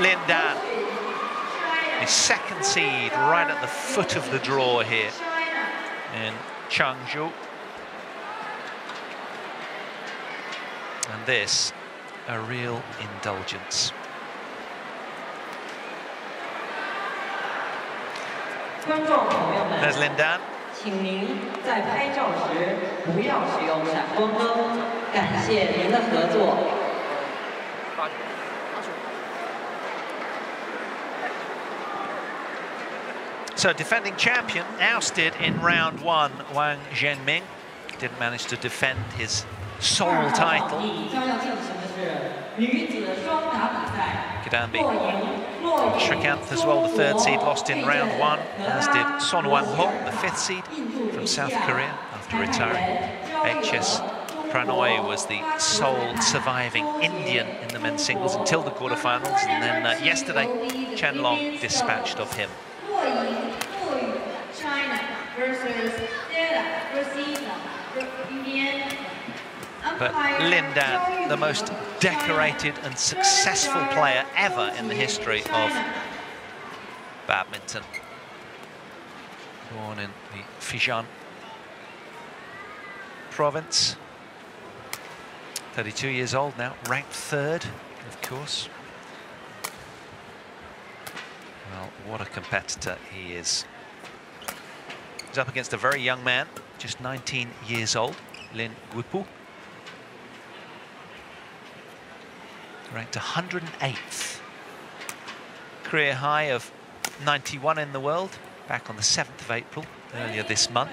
Lin Dan, his second seed right at the foot of the draw here in Changzhou. And this, a real indulgence. There's Lin Dan. 请您在拍照时不要使用闪光灯，感谢您的合作。 So defending champion ousted in round one, Wang Zhengming. Didn't manage to defend his sole title. Kidambi Srikanth as well, the third seed, lost in round one, as did Son Wan Ho, the fifth seed from South Korea after retiring. HS Prannoy was the sole surviving Indian in the men's singles until the quarterfinals, and then uh, yesterday Chen Long dispatched of him. Versus but the most decorated and successful player ever in the history of badminton. Born in the Fujian province. 32 years old now, ranked third, of course. Well, what a competitor he is. Up against a very young man, just 19 years old, Lin Guipu. ranked 108th. Career high of 91 in the world, back on the 7th of April, earlier this month.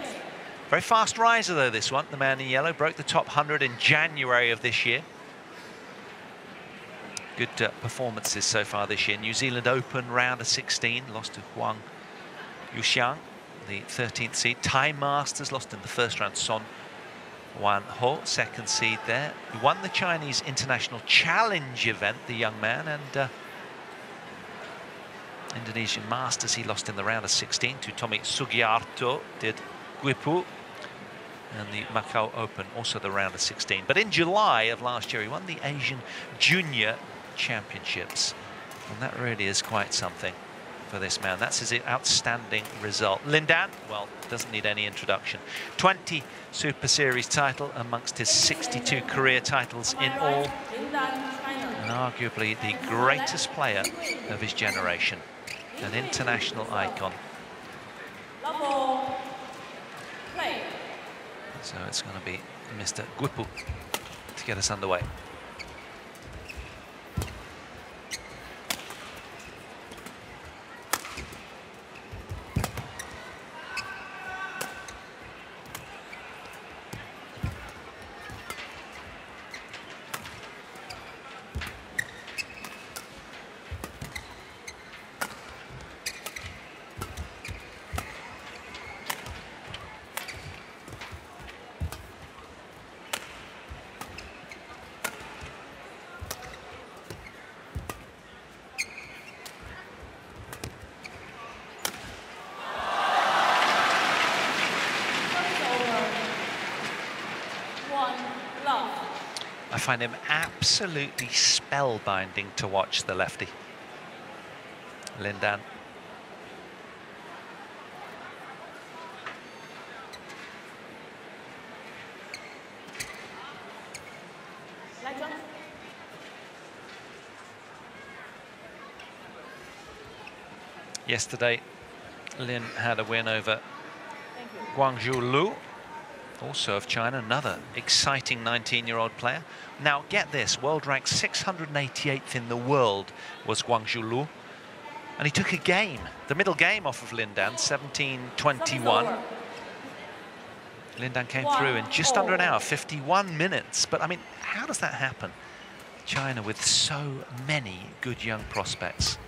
Very fast riser, though, this one. The man in yellow broke the top 100 in January of this year. Good uh, performances so far this year. New Zealand Open round of 16, lost to Huang Yuxiang, the 13th seed. Thai Masters lost in the first round, Son Wan Ho, second seed there. He won the Chinese International Challenge event, the young man, and uh, Indonesian Masters he lost in the round of 16 to Tommy Sugiarto, did Guipu, and the Macau Open, also the round of 16. But in July of last year, he won the Asian Junior Championships, and that really is quite something for this man. That's his outstanding result. Lin Dan, well, doesn't need any introduction. 20 Super Series title amongst his 62 career titles in all. And arguably the greatest player of his generation. An international icon. So it's going to be Mr. Guipu to get us underway. Find him absolutely spellbinding to watch the lefty. Lin Dan. Yesterday, Lin had a win over Guangzu Lu also of China, another exciting 19-year-old player. Now, get this, world ranked 688th in the world was Guangzu Lu. And he took a game, the middle game off of Lin Dan, 17-21. Lin Dan came through in just under an hour, 51 minutes. But, I mean, how does that happen? China with so many good young prospects.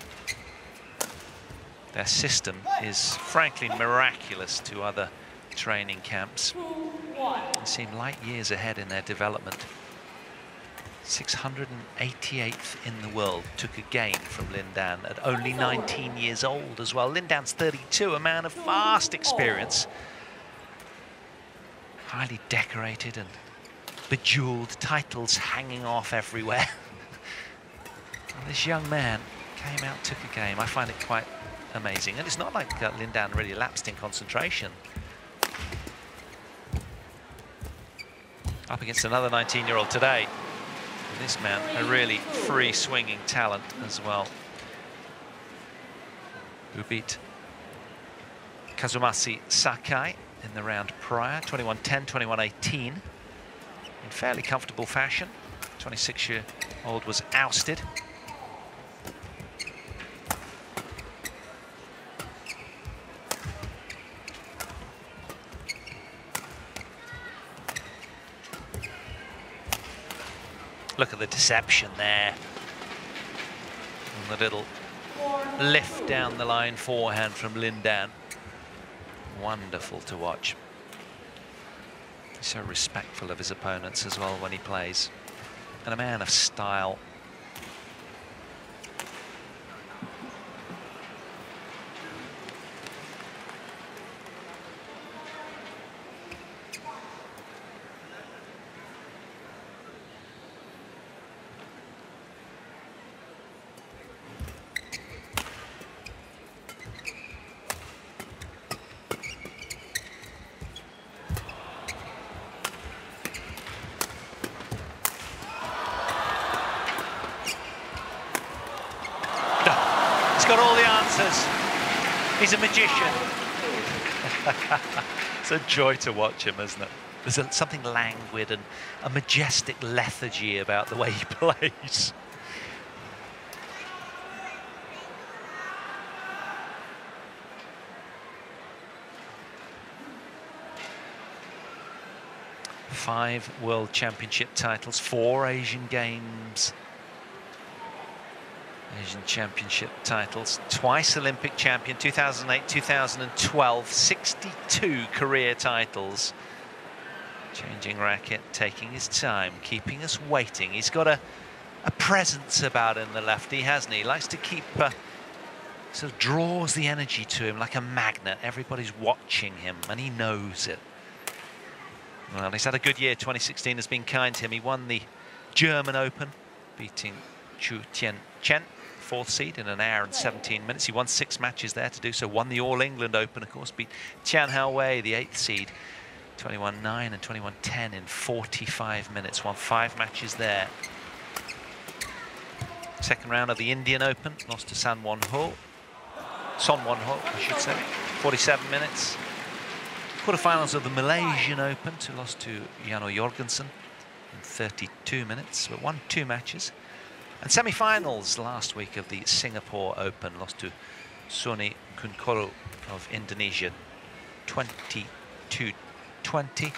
Their system is, frankly, miraculous to other training camps. They seem light years ahead in their development. 688th in the world took a game from Lin Dan at only 19 years old as well. Lin Dan's 32, a man of vast experience. Highly decorated and bejeweled, titles hanging off everywhere. this young man came out, took a game. I find it quite amazing. And it's not like uh, Lin Dan really lapsed in concentration. Up against another 19-year-old today. And this man, a really free-swinging talent as well. Who beat Kazumasa Sakai in the round prior, 21-10, 21-18, in fairly comfortable fashion. 26-year-old was ousted. Look at the deception there. And the little lift down the line forehand from Lin Dan. Wonderful to watch. So respectful of his opponents as well when he plays. And a man of style. got all the answers. He's a magician. it's a joy to watch him, isn't it? There's a, something languid and a majestic lethargy about the way he plays. Five World Championship titles, four Asian Games Championship titles, twice Olympic champion, 2008, 2012, 62 career titles. Changing racket, taking his time, keeping us waiting. He's got a, a presence about him, the lefty, hasn't he? he likes to keep, uh, sort of draws the energy to him like a magnet. Everybody's watching him and he knows it. Well, he's had a good year. 2016 has been kind to him. He won the German Open, beating Chou Tien Chen fourth seed in an hour and 17 minutes. He won six matches there to do so. Won the All England Open, of course, beat Tian Houwei, the eighth seed, 21-9 and 21-10 in 45 minutes. Won five matches there. Second round of the Indian Open, lost to San Won Ho. Son Won Ho, I should say. 47 minutes. Quarterfinals of the Malaysian Open, to lost to Jan O Jorgensen in 32 minutes, but won two matches. And semi-finals last week of the Singapore Open, lost to Sony Kuncoro of Indonesia, 22-20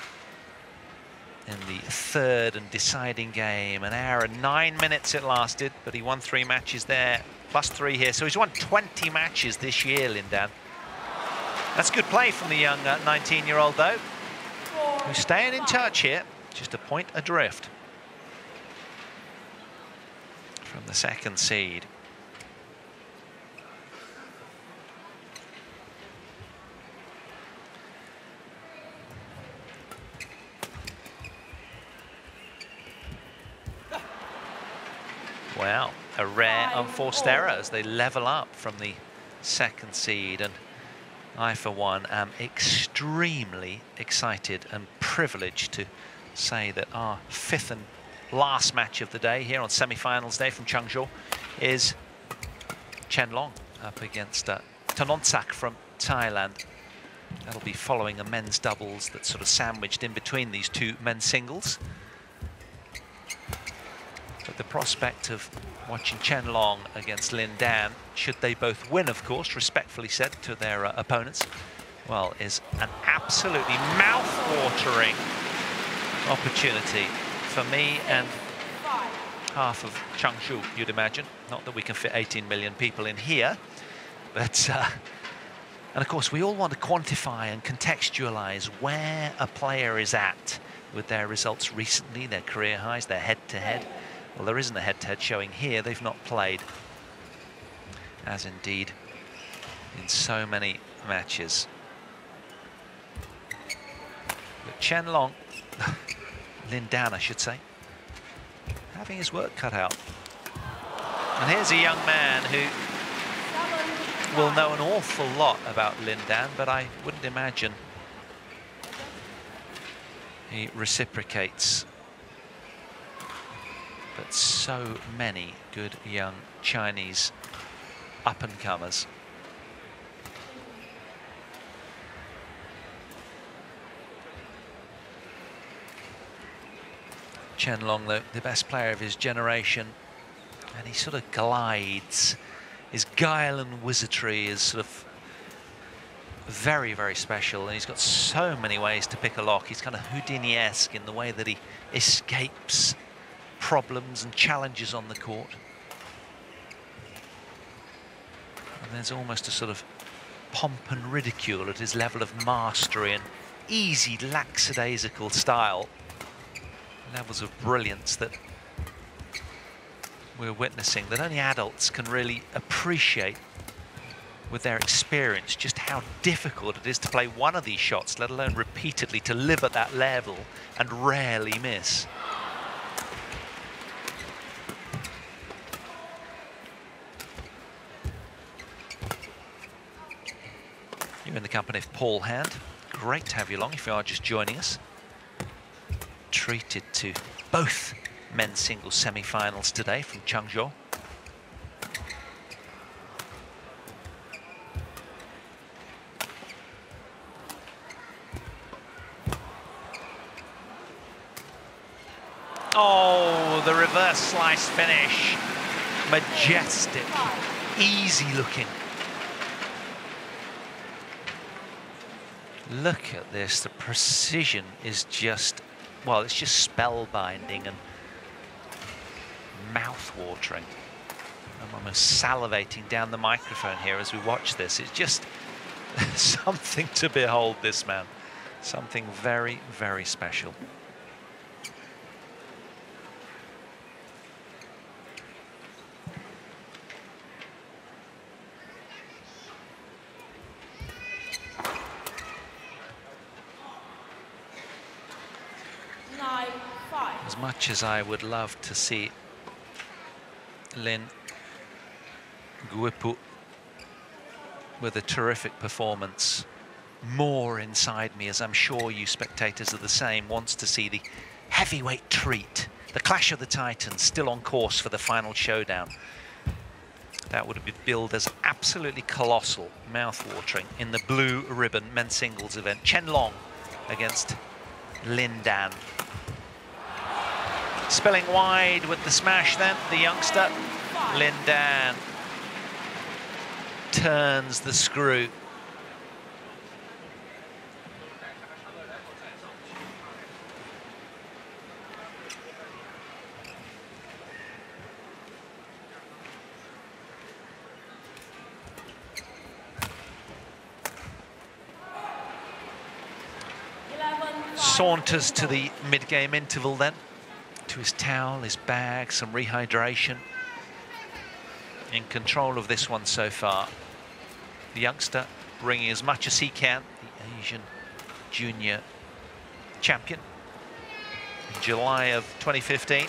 in the third and deciding game. An hour and nine minutes it lasted, but he won three matches there, plus three here. So he's won 20 matches this year, Lin Dan. That's good play from the young 19-year-old, uh, though, who's staying in touch here, just a point adrift from the second seed. Well, a rare unforced error as they level up from the second seed. And I, for one, am extremely excited and privileged to say that our fifth and last match of the day here on semi-finals day from Changzhou is Chen Long up against uh, Tanongsak from Thailand. That'll be following a men's doubles that's sort of sandwiched in between these two men's singles. But the prospect of watching Chen Long against Lin Dan, should they both win, of course, respectfully said to their uh, opponents, well, is an absolutely mouth-watering opportunity for me and half of Changzhou, you'd imagine. Not that we can fit 18 million people in here, but... Uh, and of course, we all want to quantify and contextualize where a player is at with their results recently, their career highs, their head-to-head. -head. Well, there isn't a head-to-head -head showing here. They've not played, as indeed in so many matches. But Chen Long Lin Dan, I should say, having his work cut out. And here's a young man who will know an awful lot about Lin Dan, but I wouldn't imagine he reciprocates. But so many good young Chinese up-and-comers. Chen Long, the, the best player of his generation, and he sort of glides. His guile and wizardry is sort of very, very special, and he's got so many ways to pick a lock. He's kind of Houdini-esque in the way that he escapes problems and challenges on the court. And there's almost a sort of pomp and ridicule at his level of mastery and easy, lackadaisical style. Levels of brilliance that we're witnessing that only adults can really appreciate with their experience just how difficult it is to play one of these shots, let alone repeatedly to live at that level and rarely miss. You're in the company of Paul Hand. Great to have you along if you are just joining us. Treated to both men's singles semi-finals today from Changzhou. Oh, the reverse slice finish. Majestic, easy looking. Look at this, the precision is just, well, it's just spellbinding and mouth-watering. I'm almost salivating down the microphone here as we watch this. It's just something to behold, this man. Something very, very special. As as I would love to see Lin Guipu with a terrific performance. More inside me, as I'm sure you spectators are the same, wants to see the heavyweight treat, the clash of the titans, still on course for the final showdown. That would be billed as absolutely colossal, mouth-watering in the blue ribbon men's singles event. Chen Long against Lin Dan. Spilling wide with the smash then, the youngster, Lin Dan, turns the screw. Saunters to the mid-game interval then to his towel, his bag, some rehydration. In control of this one so far. The youngster bringing as much as he can, the Asian junior champion in July of 2015.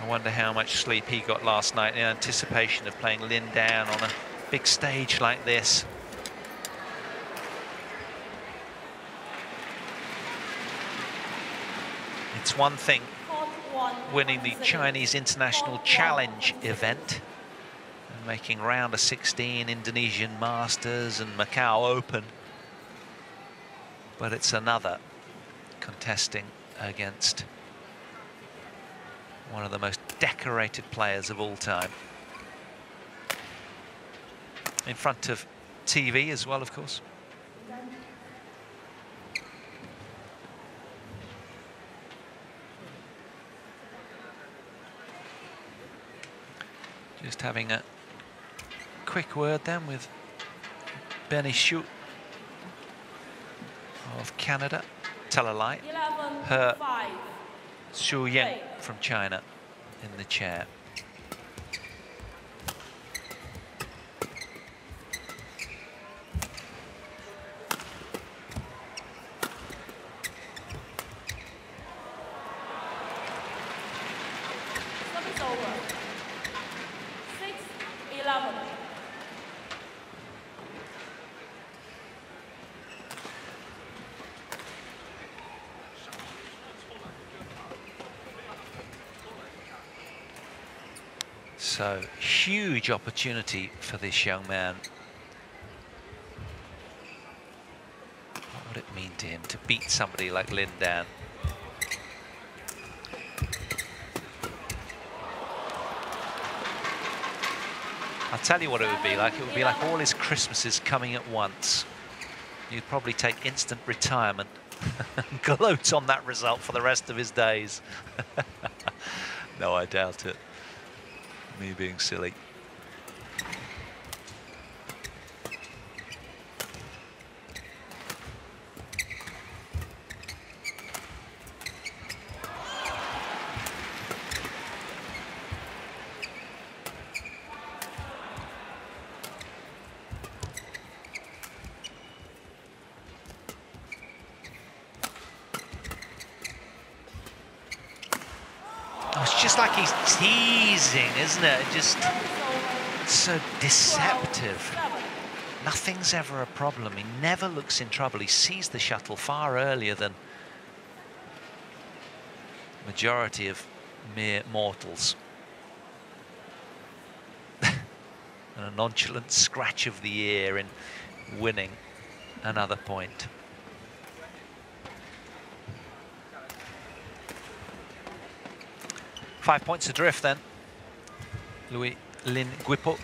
I wonder how much sleep he got last night in anticipation of playing Lin Dan on a big stage like this. It's one thing winning the Chinese International Challenge event and making round of 16 Indonesian Masters and Macau Open. But it's another contesting against one of the most decorated players of all time. In front of TV as well, of course. Just having a quick word then with Benny Xu of Canada, tell a lie, her Xu Yang from China in the chair. So huge opportunity for this young man. What would it mean to him to beat somebody like Lin Dan? I'll tell you what it would be like. It would be like all his Christmases coming at once. You'd probably take instant retirement and gloat on that result for the rest of his days. no, I doubt it me being silly. Isn't it? Just so deceptive. Nothing's ever a problem. He never looks in trouble. He sees the shuttle far earlier than majority of mere mortals. and a nonchalant scratch of the ear in winning another point. Five points adrift then. Louis Lin Guipu.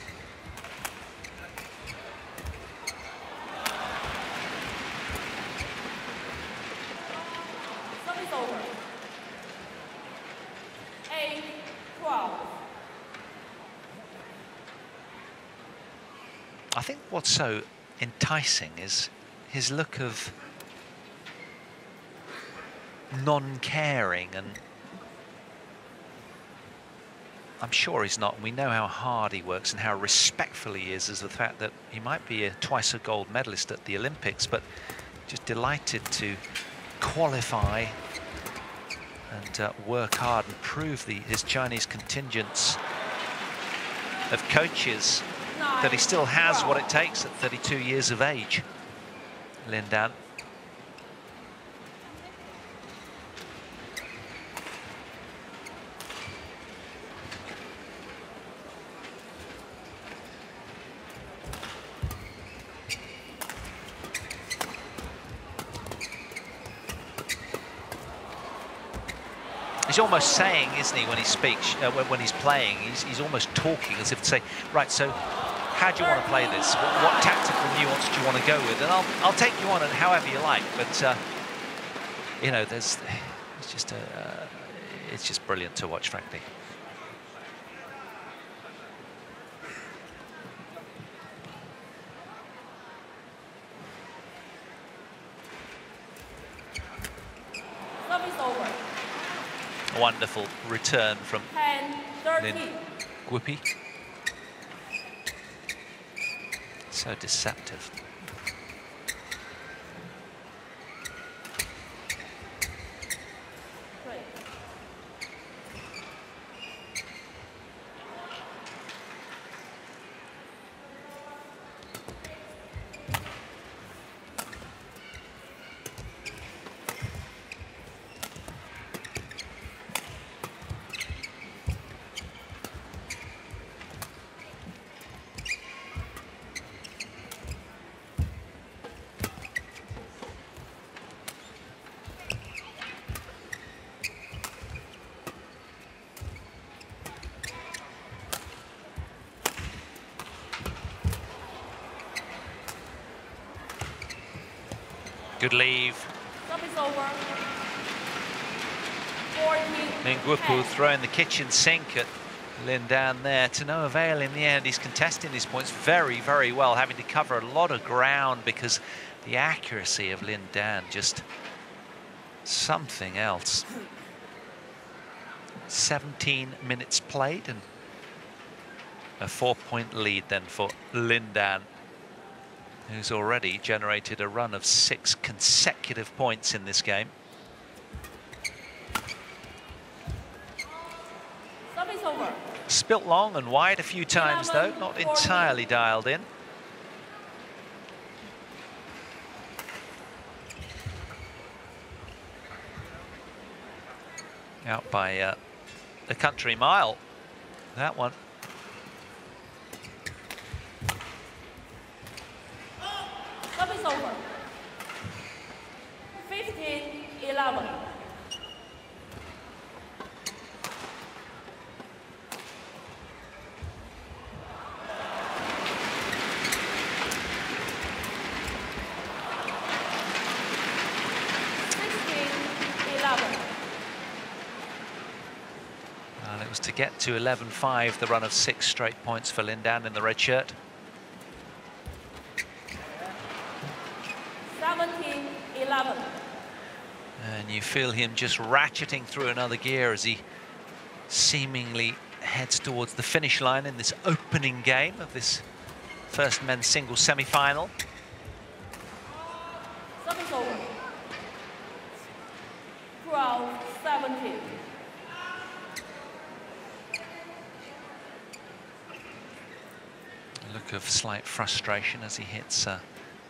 I think what's so enticing is his look of non-caring and I'm sure he's not. We know how hard he works and how respectful he is as the fact that he might be a twice a gold medalist at the Olympics, but just delighted to qualify and uh, work hard and prove the, his Chinese contingents of coaches that he still has what it takes at 32 years of age. Lin Dan. He's almost saying, isn't he, when he speaks, uh, when, when, he's playing, he's, he's, almost talking as if to say, right, so how do you want to play this? What, what, tactical nuance do you want to go with? And I'll, I'll take you on it however you like, but, uh, you know, there's, it's just, a, uh, it's just brilliant to watch, frankly. Wonderful return from 10, Lin Guipu. So deceptive. Good leave. Lin Guipu throwing the kitchen sink at Lin Dan there to no avail in the end. He's contesting these points very, very well, having to cover a lot of ground because the accuracy of Lin Dan just something else. 17 minutes played and a four-point lead then for Lin Dan who's already generated a run of six consecutive points in this game. Spilt long and wide a few times, though, not entirely dialed in. Out by uh, the country mile, that one. Over. 15, 11. And it was to get to 11-5, the run of six straight points for Lin Dan in the red shirt. 17, 11. And you feel him just ratcheting through another gear as he seemingly heads towards the finish line in this opening game of this first men's singles semi-final. Service over. 12, 17. A look of slight frustration as he hits uh,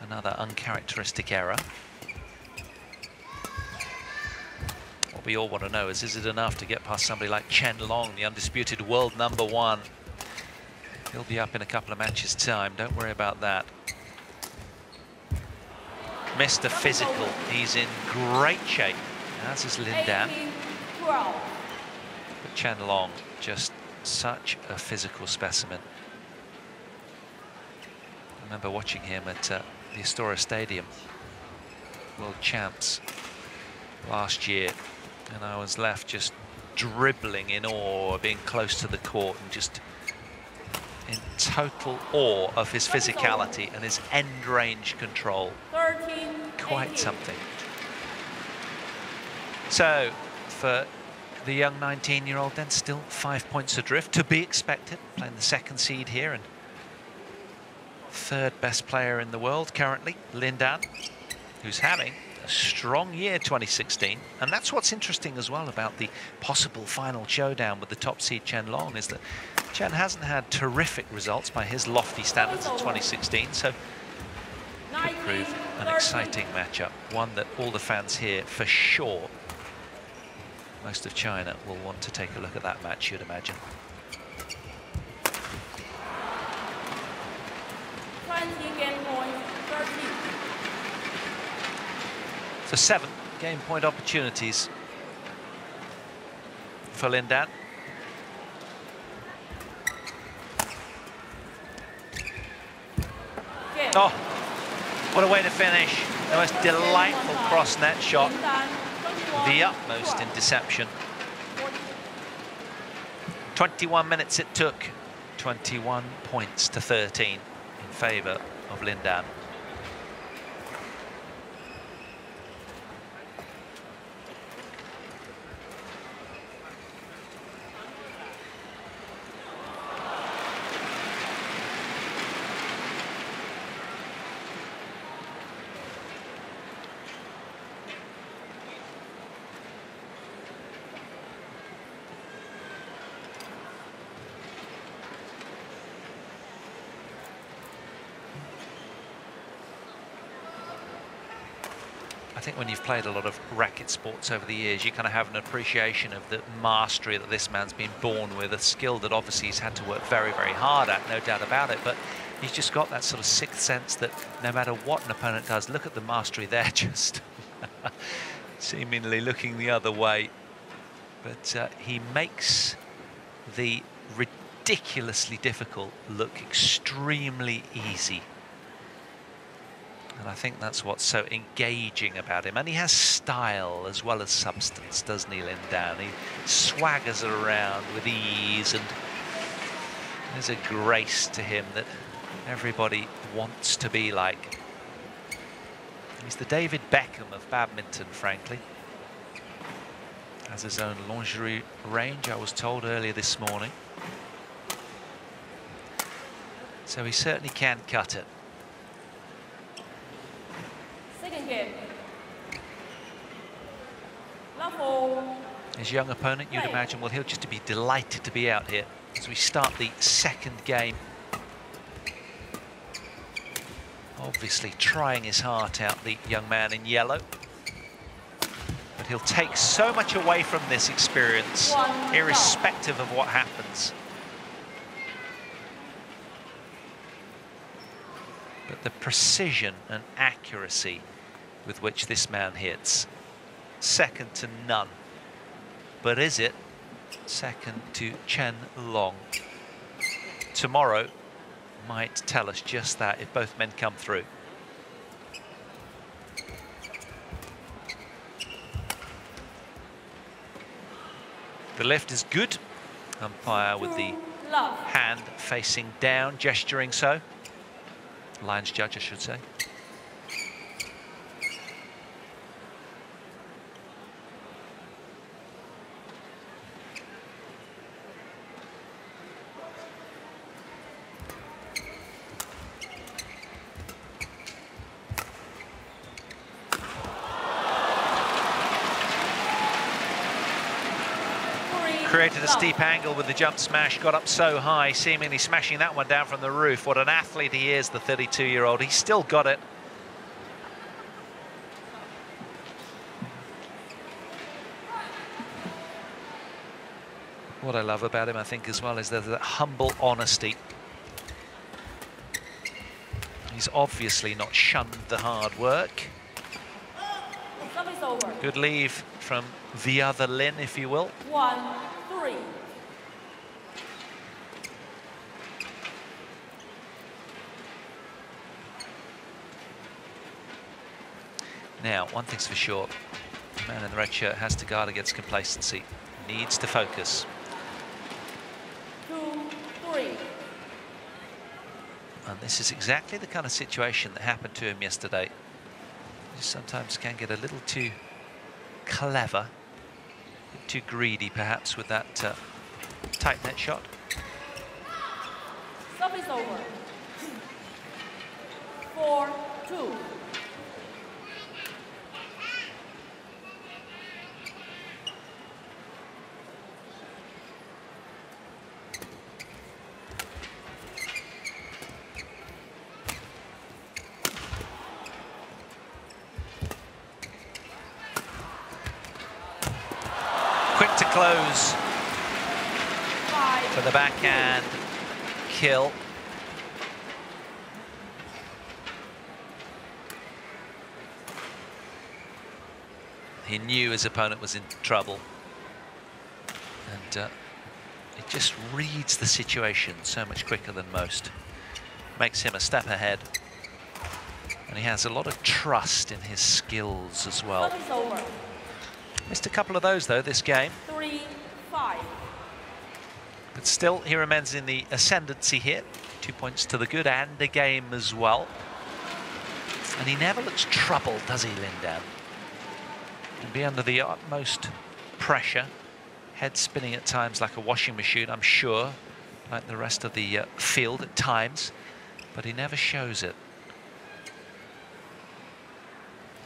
another uncharacteristic error. What we all want to know is, is it enough to get past somebody like Chen Long, the undisputed world number one? He'll be up in a couple of matches' time, don't worry about that. Mr. Physical, he's in great shape, as is Lin Dan. But Chen Long, just such a physical specimen. I remember watching him at uh, the Istora Stadium, World Champs, last year, and I was left just dribbling in awe, being close to the court and just in total awe of his physicality and his end range control. 13, Quite something. So, for the young 19-year-old, then still five points adrift, to be expected, playing the second seed here and third best player in the world currently, Lin Dan, who's having a strong year 2016. And that's what's interesting as well about the possible final showdown with the top seed Chen Long is that Chen hasn't had terrific results by his lofty standards in 2016, so could prove an exciting matchup, one that all the fans here for sure, most of China will want to take a look at that match, you'd imagine. 20 game points, 13. So seven. Game point opportunities for Lin Dan. Oh, what a way to finish. The most delightful cross net shot, Lin Dan, 21, the utmost in deception. 21 minutes it took, 21 points to 13 in favour of Lin think when you've played a lot of racket sports over the years, you kind of have an appreciation of the mastery that this man's been born with, a skill that obviously he's had to work very, very hard at, no doubt about it. But he's just got that sort of sixth sense that no matter what an opponent does, look at the mastery there, just seemingly looking the other way. But uh, he makes the ridiculously difficult look extremely easy. And I think that's what's so engaging about him. And he has style as well as substance, doesn't he, Lin He swaggers around with ease and there's a grace to him that everybody wants to be like. He's the David Beckham of badminton, frankly. Has his own lingerie range, I was told earlier this morning. So he certainly can cut it. Second game. Level. His young opponent, you'd imagine, well, he'll just be delighted to be out here as we start the second game. Obviously trying his heart out, the young man in yellow. But he'll take so much away from this experience, One irrespective of what happens. But the precision and accuracy with which this man hits, second to none. But is it second to Chen Long? Tomorrow might tell us just that if both men come through. The lift is good. Umpire with the hand facing down, gesturing so. Lines judge, I should say. Three Created a love. Steep angle with the jump smash, got up so high, seemingly smashing that one down from the roof. What an athlete he is, the 32-year-old. He's still got it. What I love about him, I think, as well, is that, that humble honesty. He's obviously not shunned the hard work. Good leave from the other Lin, if you will. One, three. Now, one thing's for sure, the man in the red shirt has to guard against complacency, needs to focus. Two, three. And this is exactly the kind of situation that happened to him yesterday. He sometimes can get a little too clever, too greedy perhaps with that uh, tight net shot. Service over. Four, two. Quick to close Five. Backhand kill. He knew his opponent was in trouble. And uh, it just reads the situation so much quicker than most. Makes him a step ahead. And he has a lot of trust in his skills as well. Missed a couple of those though this game. But still, he remains in the ascendancy here. Two points to the good and a game as well. And he never looks troubled, does he, Lin Dan? Can be under the utmost pressure. Head spinning at times like a washing machine, I'm sure, like the rest of the uh, field at times. But he never shows it.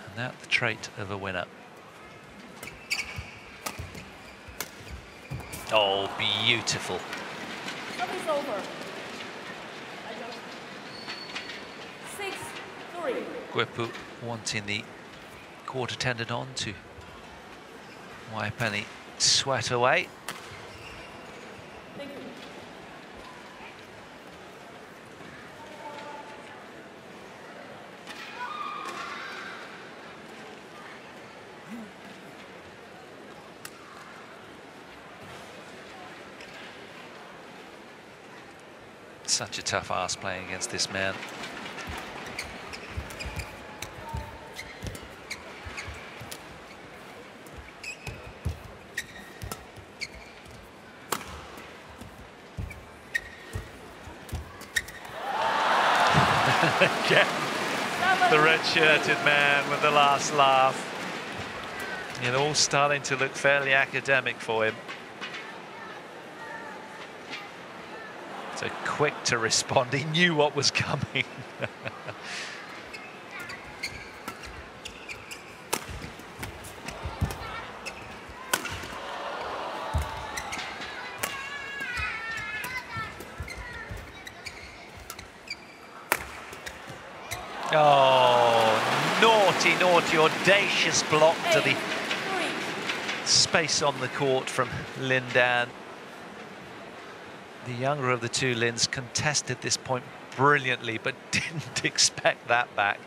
And that's the trait of a winner. Oh, beautiful. Service over. Six, three. Guipu wanting the quarter tendon on to wipe any sweat away. Such a tough ass playing against this man. The red-shirted man with the last laugh. It all starting to look fairly academic for him. quick to respond. He knew what was coming. Oh, naughty, naughty, audacious block to the space on the court from Lin Dan. The younger of the two Lins contested this point brilliantly, but didn't expect that back.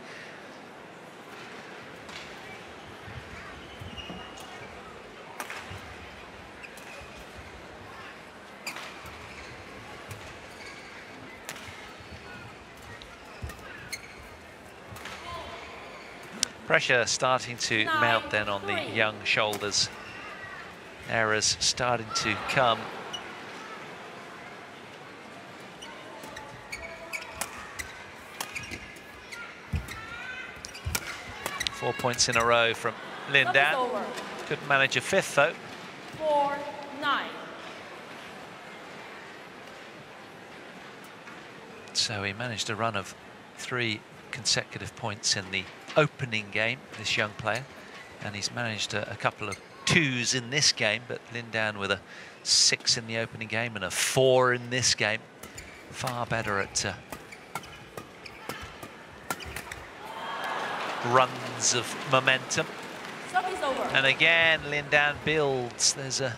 Pressure starting to Nine, mount then on the young shoulders. Errors starting to come. Four points in a row from Lin Dan. Couldn't manage a fifth though. Four, nine. So he managed a run of three consecutive points in the opening game, this young player. And he's managed a, a couple of twos in this game, but Lin Dan with a six in the opening game and a four in this game. Far better at uh, runs of momentum. And again, Lin Dan builds. There's a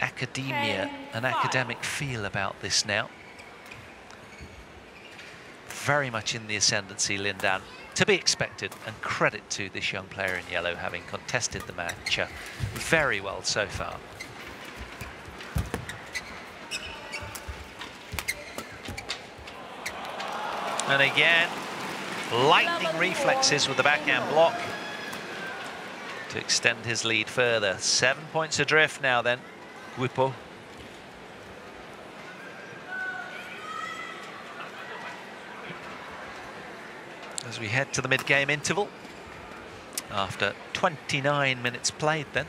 academia, an academic feel about this now. Very much in the ascendancy, Lin Dan. To be expected, and credit to this young player in yellow having contested the match uh, very well so far. And again, lightning reflexes with the backhand block to extend his lead further. Seven points adrift now then, Guipu. As we head to the mid-game interval, after 29 minutes played then.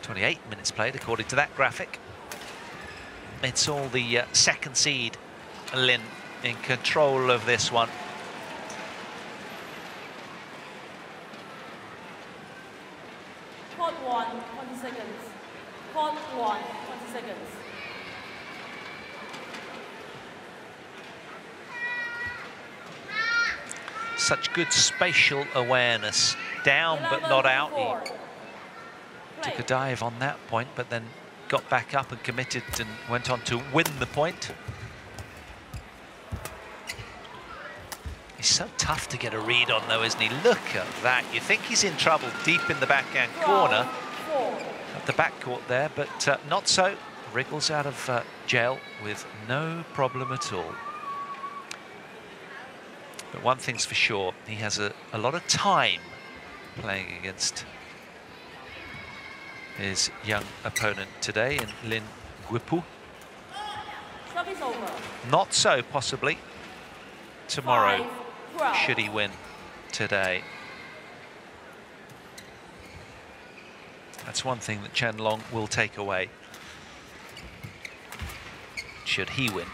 28 minutes played according to that graphic. It's all the uh, second seed, Lin, in control of this one. Court one, 20 seconds. Court one, 20 seconds. Such good spatial awareness. Down but not out. He took a dive on that point, but then got back up and committed and went on to win the point. He's so tough to get a read on though, isn't he? Look at that. You think he's in trouble deep in the backhand corner. At the back court there, but uh, not so. Wriggles out of uh, jail with no problem at all. But one thing's for sure, he has a, a lot of time playing against his young opponent today in Lin Guipu. Not so, possibly, tomorrow, Five, 12. Should he win today. That's one thing that Chen Long will take away. Should he win.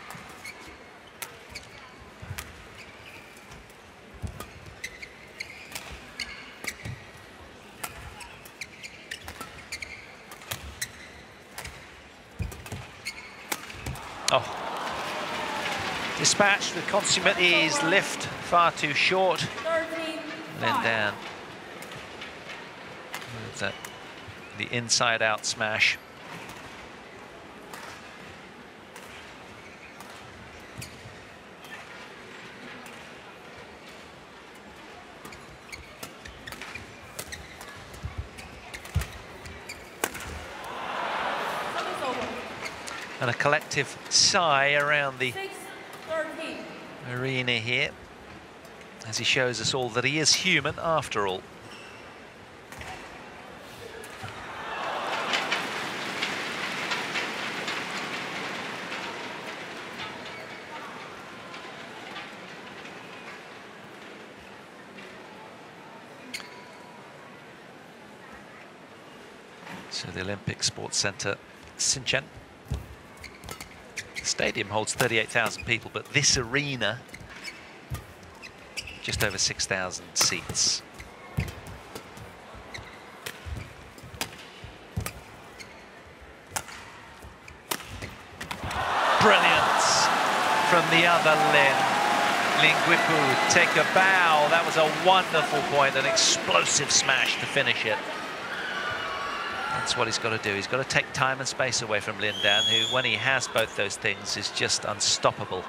Dispatched with consummate ease, lift far too short. 13, Then down. That, the inside out smash. And a collective sigh around the Six, 13. arena here as he shows us all that he is human after all. So the Olympic Sports Centre, Sinchen. The stadium holds 38,000 people, but this arena, just over 6,000 seats. Brilliant. from the other Lin. Lin Guipu take a bow. That was a wonderful point, an explosive smash to finish it. That's what he's got to do. He's got to take time and space away from Lin Dan, who, when he has both those things, is just unstoppable.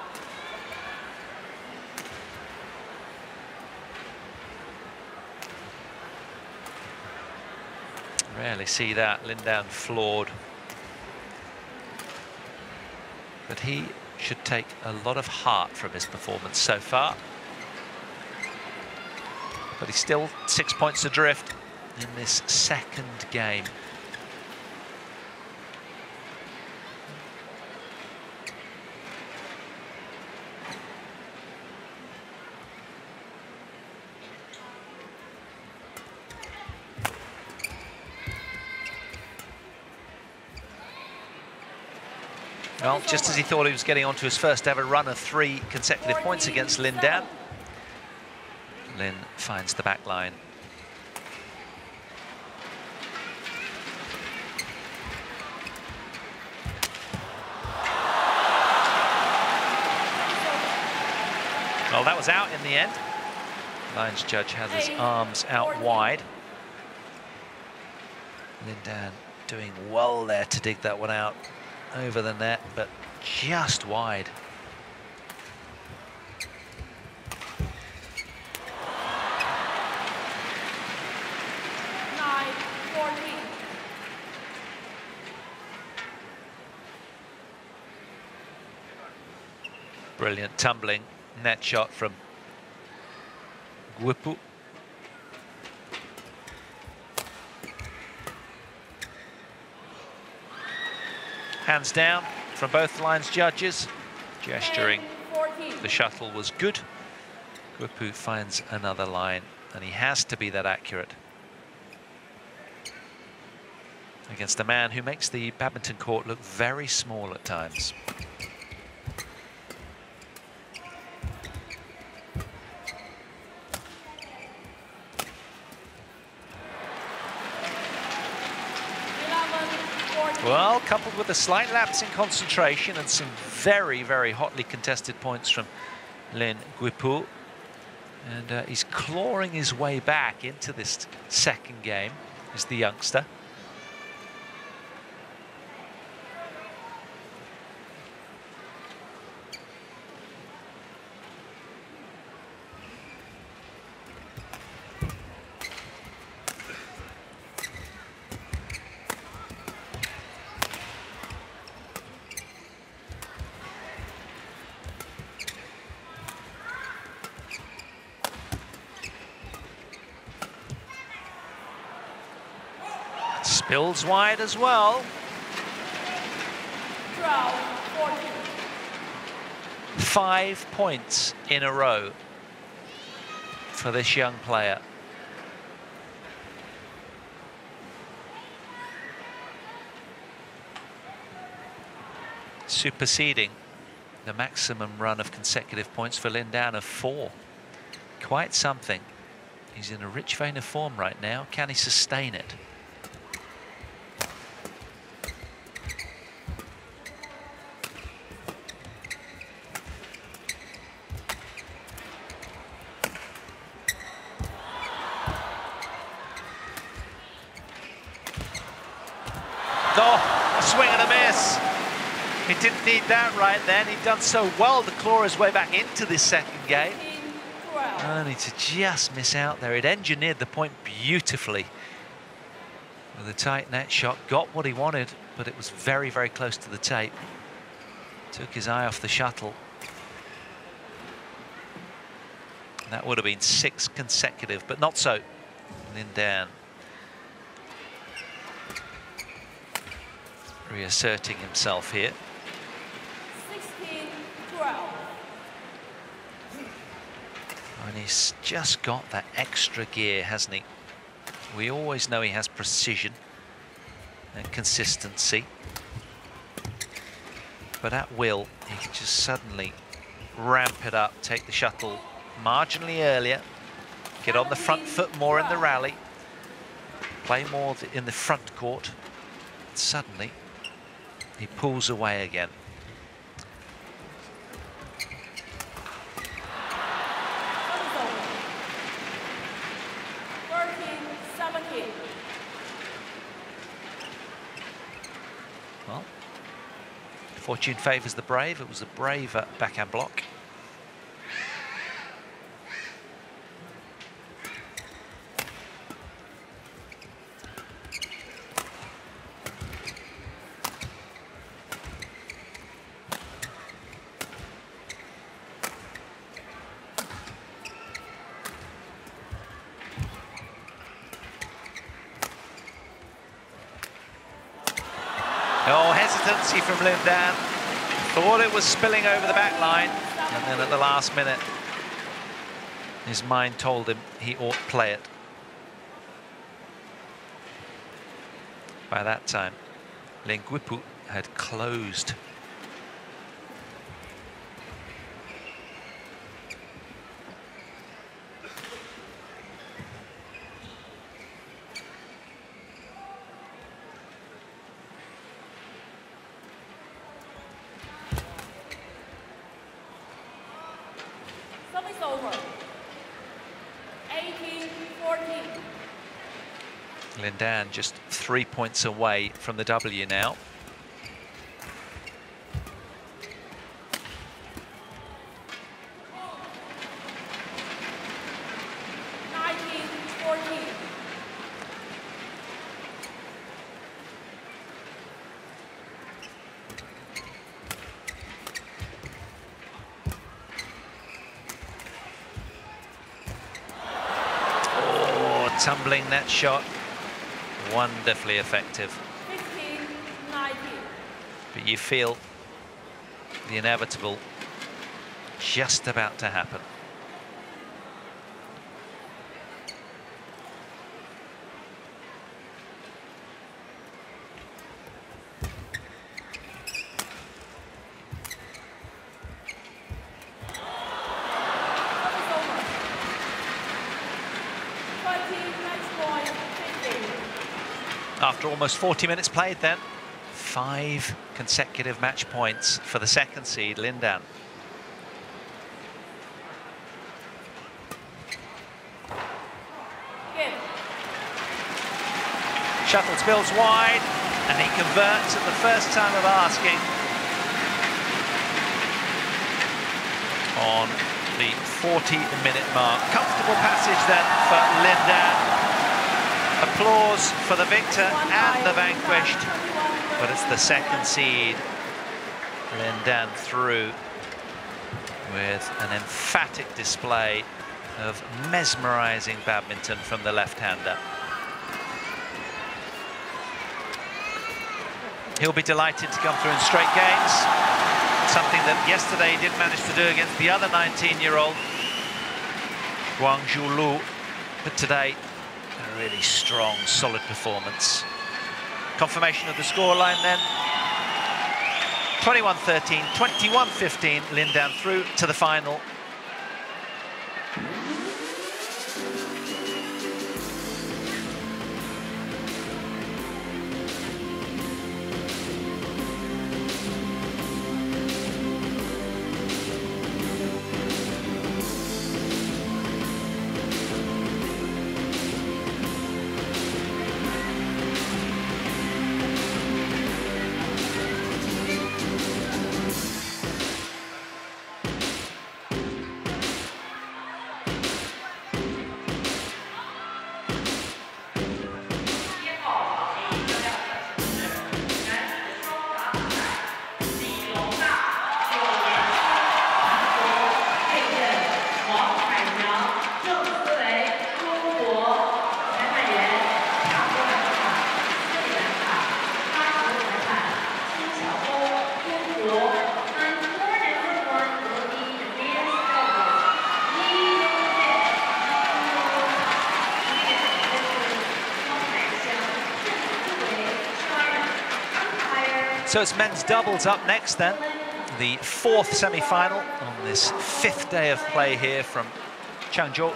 Rarely see that, Lin Dan floored. But he should take a lot of heart from his performance so far. But he's still six points adrift in this second game. Well, just as he thought he was getting onto his first ever run of three consecutive points against Lin Dan, Lin finds the back line. Well, that was out in the end. Lines judge has his arms out wide. Lin Dan doing well there to dig that one out over the net, but just wide. Brilliant tumbling net shot from Guipu. Hands down from both lines judges, gesturing the shuttle was good. Guipu finds another line, and he has to be that accurate. Against a man who makes the badminton court look very small at times. Coupled with a slight lapse in concentration and some very, very hotly contested points from Lin Guipu. And uh, he's clawing his way back into this second game, is the youngster. Spills wide as well. Five points in a row for this young player. Superseding the maximum run of consecutive points for Lin Dan of four. Quite something. He's in a rich vein of form right now. Can he sustain it? Didn't need that right then. He'd done so well to claw his way back into this second game. Only to just miss out there. He'd engineered the point beautifully. With a tight net shot, got what he wanted, but it was very, very close to the tape. Took his eye off the shuttle. That would have been six consecutive, but not so. Lin Dan reasserting himself here. 16, 12. And he's just got that extra gear, hasn't he? We always know he has precision and consistency. But at will, he can just suddenly ramp it up, take the shuttle marginally earlier, get on the front foot more in the rally, play more in the front court. Suddenly, he pulls away again. Well, fortune favours the brave. It was a brave backhand block. Oh, hesitancy from Lin Dan. Thought it was spilling over the back line. And then at the last minute, his mind told him he ought to play it. By that time, Lin Guipu had closed. Service over. 18, 14. Just three points away from the W now. Oh, tumbling that shot. Wonderfully effective. But you feel the inevitable just about to happen. Service over. Twenty, match point, fifteen. After almost 40 minutes played then, five consecutive match points for the second seed, Lin Dan. Shuttle spills wide, and he converts at the first time of asking. On the 40-minute mark. Comfortable passage then for Lin Dan. Applause for the victor and the vanquished, but it's the second seed. Lin Dan through with an emphatic display of mesmerizing badminton from the left-hander. He'll be delighted to come through in straight games, something that yesterday he didn't manage to do against the other 19-year-old, Guangzu Lu, but today a really strong, solid performance. Confirmation of the scoreline then. 21-13, 21-15, Lin Dan through to the final. So it's men's doubles up next then. The fourth semi-final on this fifth day of play here from Changzhou.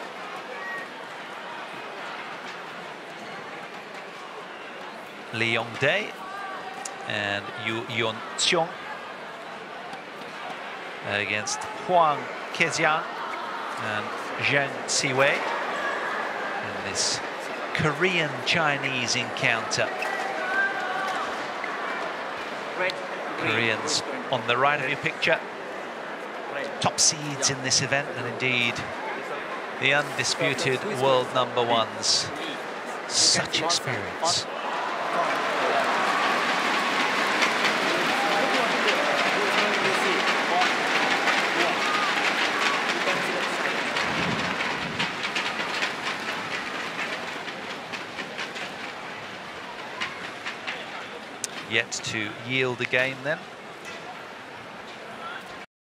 Lee Yong-dae and Yu Yun against Huang Kaixiang and Zheng Siwei in this Korean-Chinese encounter. Koreans on the right of your picture. Top seeds in this event, and indeed the undisputed world number ones. Such experience. To yield again then.